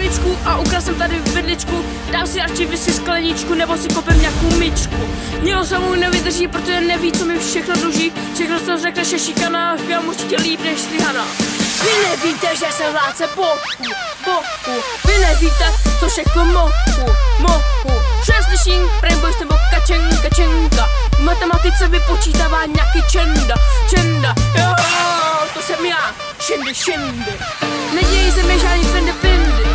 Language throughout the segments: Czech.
pánvičku a ukradl jsem tady vidličku. Dám si radši vysy skleničku nebo si kopím nějakou myčku. Mělo se mu nevydrží, protože neví, co mi všechno dluží. Všechno, co řekne, že šikana, já určitě líp než Strihana. Vy nevíte, že jsem vládce bohu, bohu. Vy nevíte, co všechno mohu, mohu. Že slyším, Rainbow nebo kačenka, čenka. V matematice vypočítává nějaký čenda, čenda. Jo, to jsem já, šindy, šindy. Nedějí se mi žádný pindy, pindy.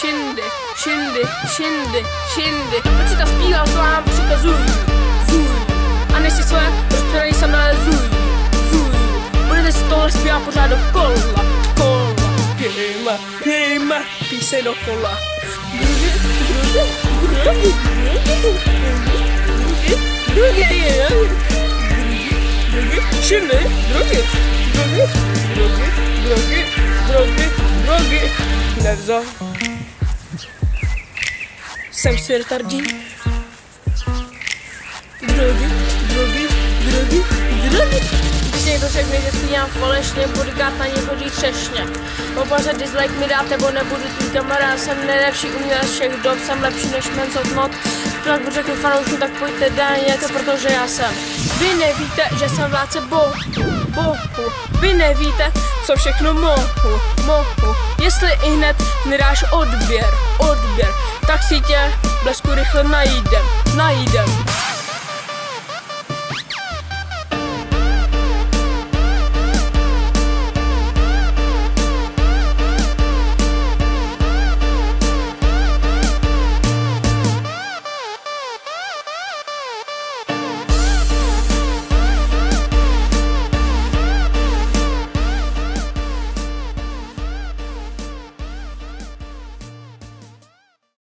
Šindy, šindy, šindy, šindy, šindy. Proč si to zpívám, to vám přikazuju, zuj. A než si své rozpěrají na zuj, zuj. Budete si tohle zpívat pořád do kola, kola. Pějme, pějme, píseň do kola. Šiny, drogy, drogy, drogy, drogy, drogy, drogy. Nevzal. Jsem si retardí. Drogy, drogy, drogy, drogy. Když někdo řekne, že si dělám falešně, bodyguard na něj chodí třešně. Opaře dislike mi dáte, nebo nebudu tvůj kamarád, jsem nejlepší umělec všech dob, jsem lepší než Menzot Not. Tak budu řekl fanouškům, tak pojďte dál něco, protože já jsem. Vy nevíte, že jsem vládce bohu, Vy nevíte, co všechno mohu, mohu. Jestli i hned nedáš odběr, odběr, tak si tě blesku rychle najdem, najdem.